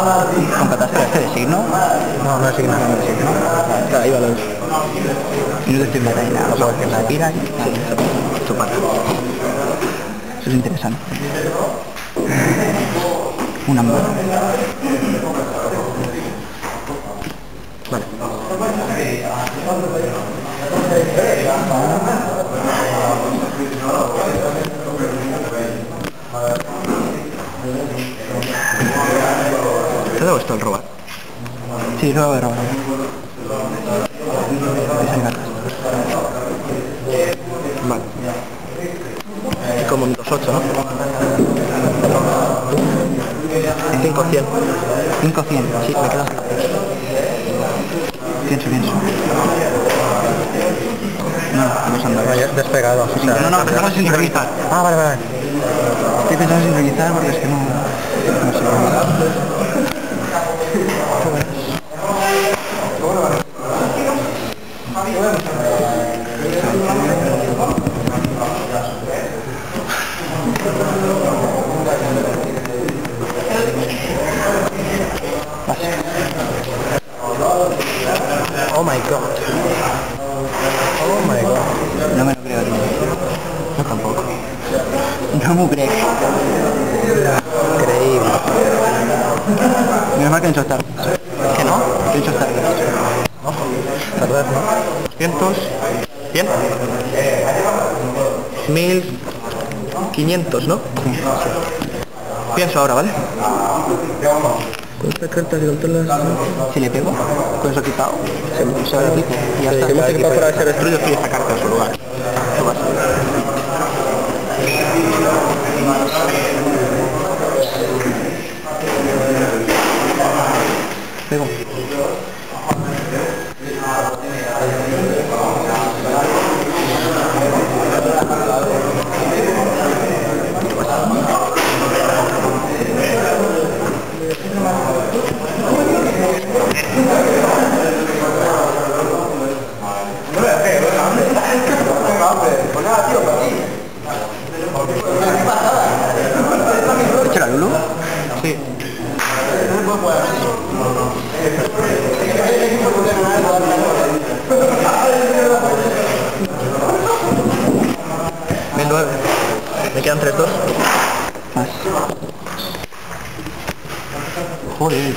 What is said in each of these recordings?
¿Con catástrofe de signo? No, no es signo, no es signo. Claro, ahí va los... Y no te estoy metiendo nada, vamos a ver la y esto. Eso es interesante. Una. Vale. ¿Te ha dado esto el robar? Sí, lo voy a robar. Vale. Como en 2.8, ¿no? 5 100. 5 100. Sí, me queda. Pienso, pienso. No, no se dado. Vaya, despegado. O sea, No, no, pensaba en sincronizar. Ah, vale, vale. Estoy pensando en sincronizar porque es que no... No sé. Oh my god. Oh my god. No me lo creo, tío. Yo tampoco. No me lo creo. Increíble. Menos mal que he hecho tarde. ¿Que no? Que he hecho tarde. No. Perder, ¿no? 200. 100. 1500, ¿no? Pienso ahora, ¿vale? Esta carta de. Si le pego, con eso quitado, se, se va el equipo. Y ya está. hemos equipado fuera de ser destruido, estoy esa carta en su lugar.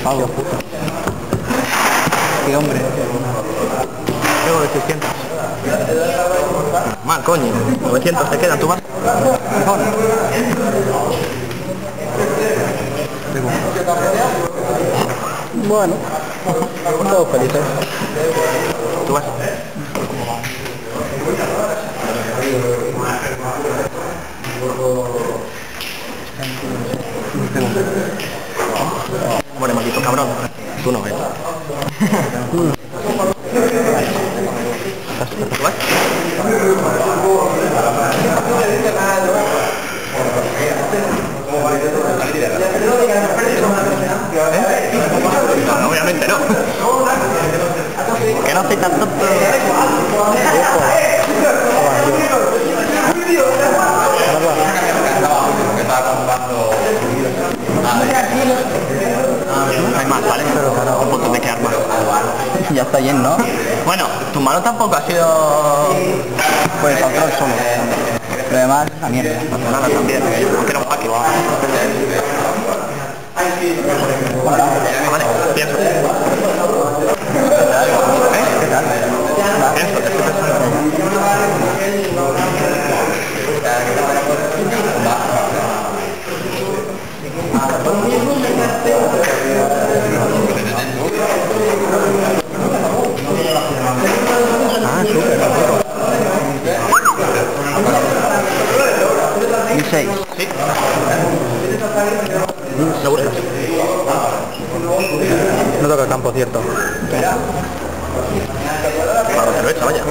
Pavo. Qué hombre. Luego de 600. Mal, coño. 900 te quedan, tú vas. Mejor. Bueno. Todos felices. Tú vas. Pego. Tú no ves. ¿Eh? Obviamente no. Que no soy tan tonto. Un montón de que armas. Ya está bien, ¿no? Bueno, tu mano tampoco ha sido... Pues control solo. Lo demás, mierda. Nada, también. Aunque era un. Vale, pienso. 6. Sí. ¿Lo buscas? No toca campo, cierto. Para lo hecho, vaya.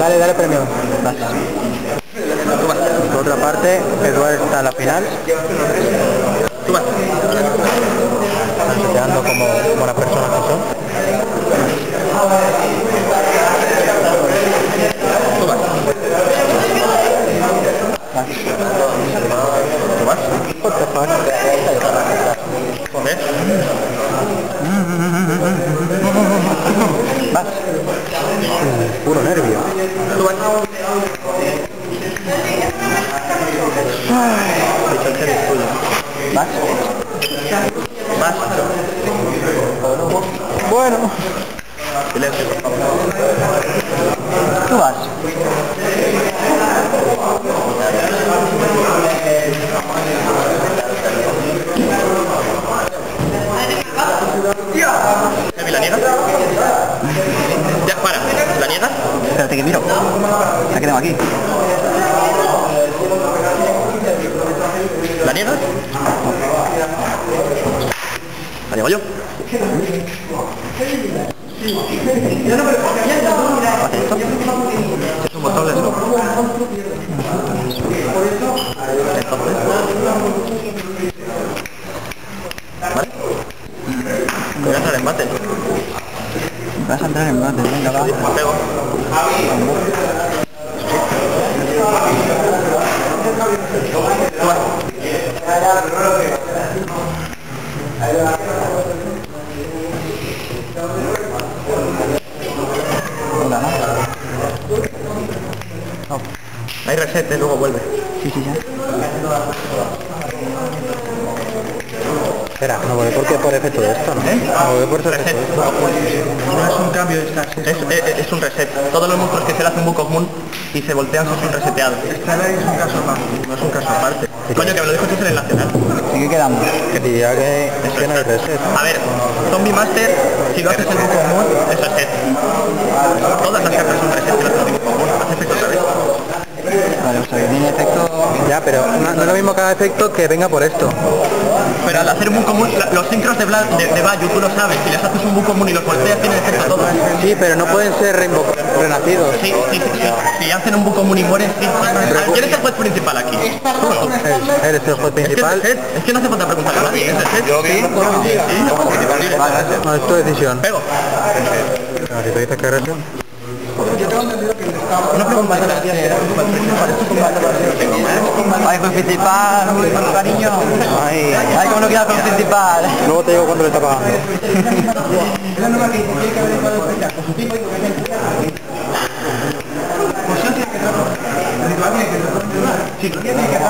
Dale, dale premio. Vas. Por otra parte, Eduardo está en la final, vas. quedando como buenas personas que son. What? What the. Puro nervio. Bueno. Silencio, por favor. Tú vas. ¿La niegas? Ya, para. ¿La niegas? Espérate que miro. La que tengo aquí. ¿La niegas? ¿La niego yo? ¿Hace esto? Es un botón de eso. Entonces. ¿Vale? Voy a entrar en bate. Vas a entrar en ¿no? Hay reset, eh, luego vuelve. Sí, sí, ya. Espera, no voy porque por efecto de esto, ¿no? ¿Eh? No por efecto de esto. No es un cambio de estas. Es, es- es un reset. Todos los monstruos que se le hacen of Moon y se voltean son reseteados. Esta ley es un caso más. No es un caso aparte. Coño, que me lo dijo en el Nacional. ¿Y qué quedamos? Que diría que, que no hay reset. A ver, Zombie Master, si lo haces el of Moon, es reset. Todas las cartas son reset Book of Moon. Hace efecto otra vez. Vale, o sea que tiene efecto... Ya, pero no, no es lo mismo cada efecto que venga por esto. Pero al hacer un la- los sincros de, Bla, de, de Bayu, tú lo sabes. Si les haces un of Moon y los volteas, tienen efecto todos. Sí, pero no pueden ser renacidos. Sí, sí, sí, sí. Si hacen un of Moon y mueren, sí. Ah, ¿Quién es el juez principal aquí? Tú. Eres, el juez Es que es principal. Es que no hace falta preguntarle a nadie. Es reset. Yo sí. No, es tu decisión. Pego. No, si tú dices que es pregunta de la tía. Ay, pues principal, muy con cariño. Ay, Ay, como no queda con principal. luego te digo cuándo le está pagando. Si tú tienes que hacer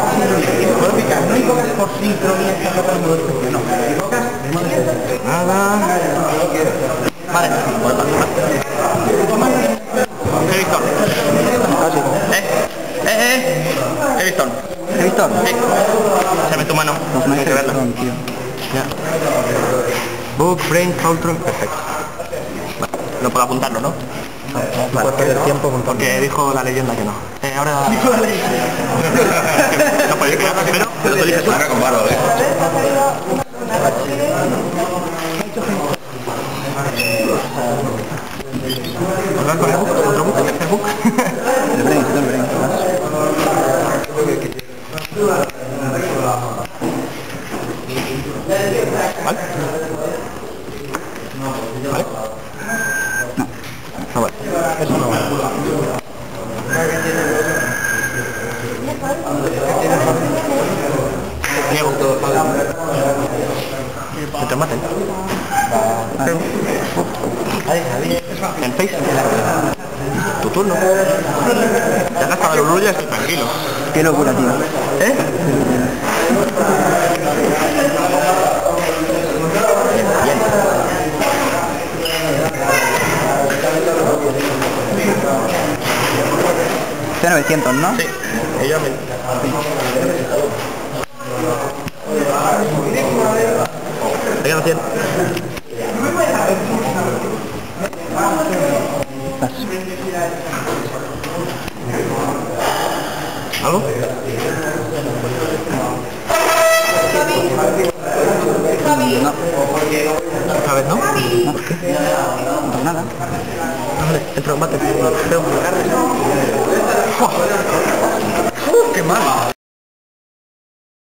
no invocas por sincronía esta ropa de modo especial, no, invocas de modo especial. Nada. Vale. He visto. ¿He visto? Sí. Se me tu mano. Pues no hay que verla. tío. Ya. Book, Brain, Ultron. Perfecto. Vale. No puedo apuntarlo, ¿no? No puedes perder tiempo con Porque dijo la leyenda que no. Eh, ahora... Dijo la leyenda. no, pues claro, pero, pero tú dices tú. con barro, ¿eh? ¿Hablar con el book? ¿Otro book? ¿El book? El brain, el brain. vas. ¿Vale? ¿Vale? No. No vale. Eso no vale. Niego. Que te maten. Pero... En face. Tu turno. Ya has gastado el Uluru, ya estoy tranquilo. Qué locura, tío. ¿Eh? Bien. Este 900, ¿no? Sí. Ella me... Ahí no. No, ¿Otra vez no? no. No, nada. Entra en combate. Pego. ¡Qué mal!